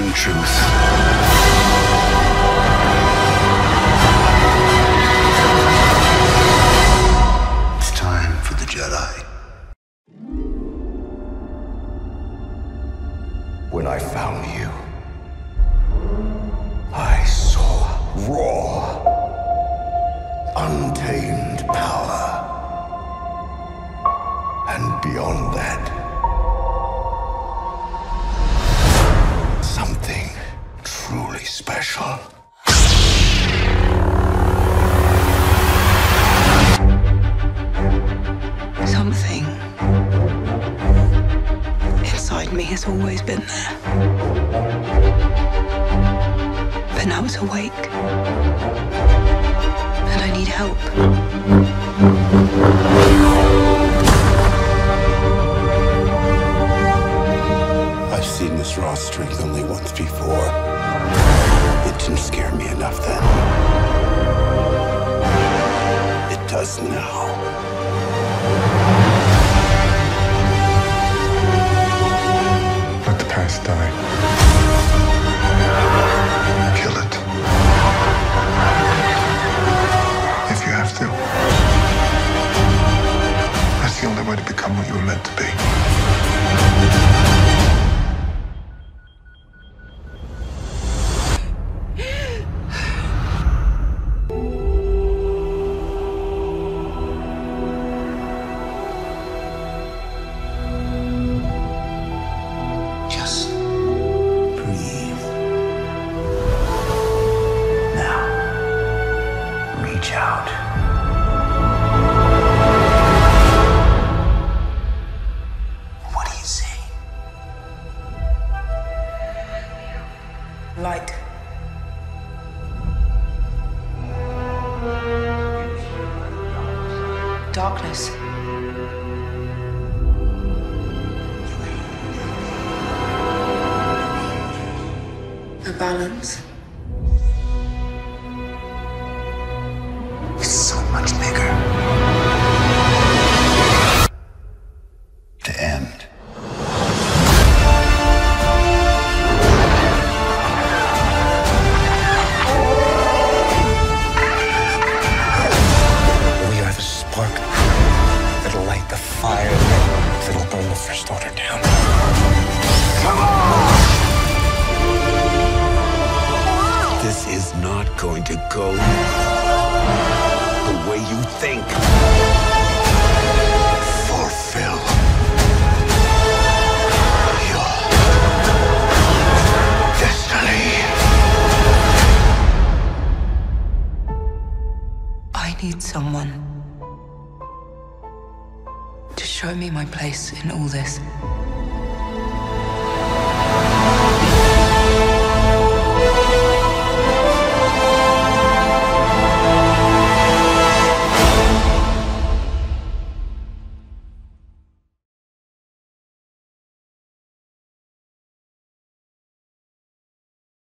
one truth. It's time for the Jedi. When I found you, I saw raw, untamed power. And beyond that, special. Something inside me has always been there. But now it's awake. And I need help. Enough then. It does now. Let the past die. Kill it. If you have to. That's the only way to become what you were meant to be. Light. Darkness. A balance. First Order down. This is not going to go the way you think. Fulfill your destiny. I need someone to show me my place in all this.